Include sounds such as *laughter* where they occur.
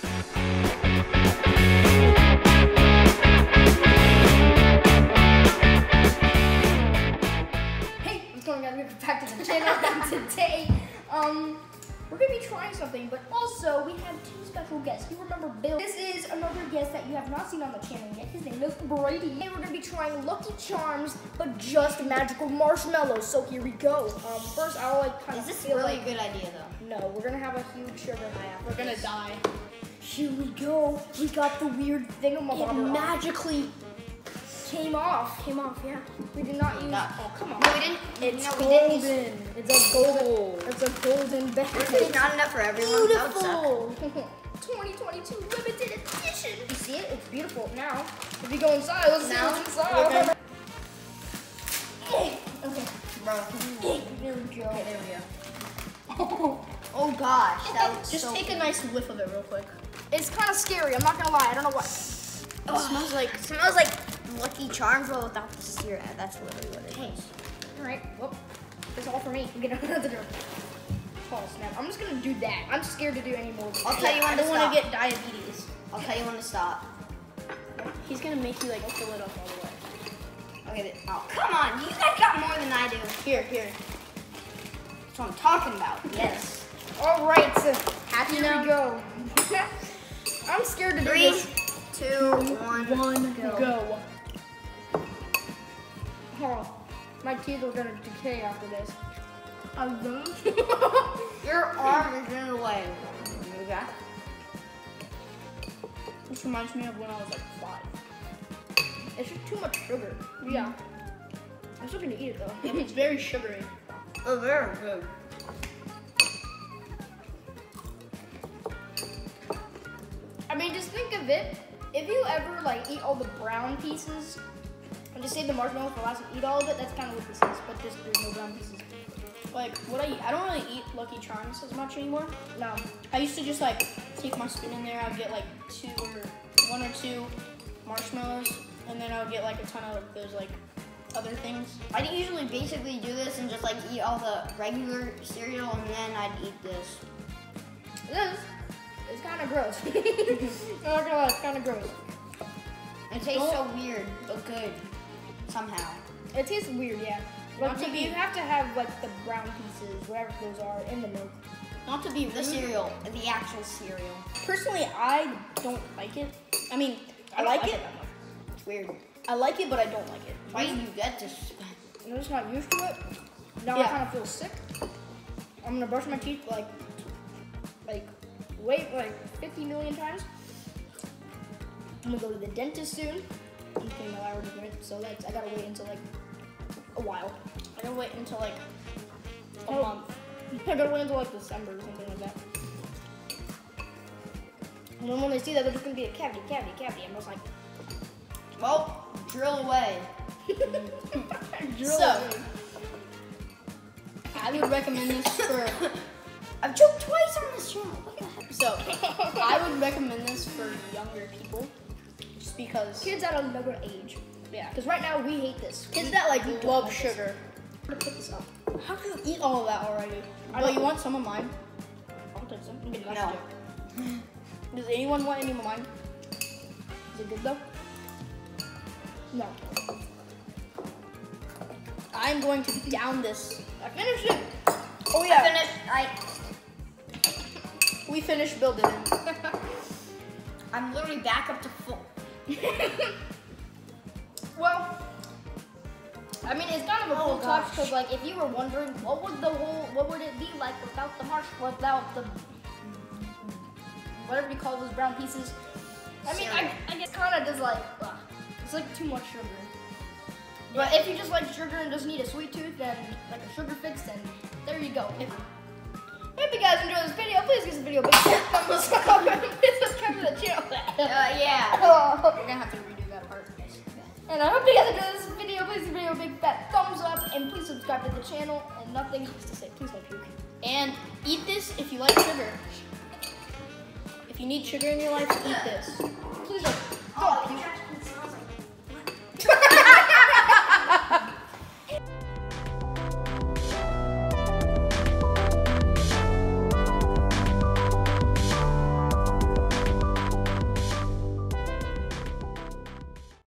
Hey, what's going on? Welcome back to the channel. And *laughs* today, um, we're gonna be trying something, but also we have two special guests. You remember Bill? This is another guest that you have not seen on the channel yet. His name is Brady. Today we're gonna be trying Lucky Charms, but just magical marshmallows. So here we go. Um, first I'll like kind of. Is this really like a good idea though? no, we're gonna have a huge sugar high. after We're gonna die. Here we go. We got the weird It thingamabobber. magically came off. Came off. Yeah. We did not use. Not- Oh come on. No, we didn't. It's no, we didn't. golden. It's a golden. It's a golden bag. It's not enough for everyone. That. Beautiful. *laughs* 2022 limited edition. You see it? It's beautiful. Now, if you go inside, let's Now, see what's inside. okay. Eh, okay. Bro. Eh, there we go. Okay, there we go. *laughs* Oh gosh, that looks Just so take a nice whiff of it real quick. It's kind of scary. I'm not gonna lie. I don't know what. It smells like smells like Lucky Charms, but without the syrup. That's literally what it it is. All right. Well, it's all for me. Get out of the door. Oh snap! I'm just gonna do that. I'm scared to do any more. I'll tell you I when to don't want to get diabetes. I'll tell you when to stop. He's gonna make you like fill it up all the way. Okay. Oh, come on. You guys got more than I do. Here, here. That's what I'm talking about. Yes. All right. So Happy here now? we go. *laughs* I'm scared to do Three, this. two, one, One, go. go. Oh, my teeth are gonna decay after this. *laughs* Your arm is in the way. Okay. This reminds me of when I was like five. It's just too much sugar. Mm-hmm. Yeah. I'm still gonna eat it though. *laughs* It's very sugary. Oh, very good. Mean, just think of it. If you ever like eat all the brown pieces and just save the marshmallow for last and eat all of it, that's kind of what this is. But just there's no brown pieces. Like what I eat, I don't really eat Lucky Charms as much anymore. No. I used to just like take my spoon in there. I'd get like two or one or two marshmallows, and then I would get like a ton of those like other things. I'd usually basically do this and just like eat all the regular cereal and then I'd eat this. This is kind of gross. I'm not gonna lie, it's kind of gross. It tastes so weird, but good. Somehow. It tastes weird, yeah. But to you, be- you have to have like the brown pieces, whatever those are, in the milk. Not to be The cereal, the actual cereal. personally, I don't like it. I mean, I, don't like, like it. it. It's weird. I like it, but I don't like it. Why did you get this? I'm just not used to it. Now I kind of feel sick. I'm gonna brush my teeth like, like, wait, like 50 million times. I'm gonna go to the dentist soon. I'm getting my hour different, so that's I gotta wait until like a while. I gotta wait until like a Oh. month. I gotta wait until like December or something like that. And then when they see that, they're just gonna be a cavity, cavity, cavity. I'm just like, Well, drill away. *laughs* drill So- in. I would recommend this for. *laughs* I've choked twice on this channel. What the heck? So, I would recommend this for younger people, just because kids at a younger age. yeah, Because right now we hate this. kids We- that like love this. sugar. I'm gonna put this up. How can you eat all of that already? I don't- you want some of mine? I'll take some. No. *laughs* Does anyone want any of mine? Is it good though? No. I'm going to down this. I finished it. Oh I finished. I. we finished building it. *laughs* I'm literally back up to full. *laughs* Well, I mean, it's kind of a Oh, cool touch because, like, if you were wondering what would the whole, what would it be like without the marsh, without the whatever you call those brown pieces. I mean, I, I guess kind of just like ugh, it's like too much sugar. But if you just like sugar and just need a sweet tooth, then like a sugar fix, then there you go. If, if you guys enjoyed this video, please give this video a big thumbs up and please subscribe to the channel. Uh, *laughs* yeah. Oh. We're gonna have to redo that part. And I hope you guys enjoyed this video. Please give the video a big fat thumbs up and please subscribe to the channel. And nothing else to say. Please don't puke. And eat this if you like sugar. If you need sugar in your life, eat this. Please don't, Oh, don't puke.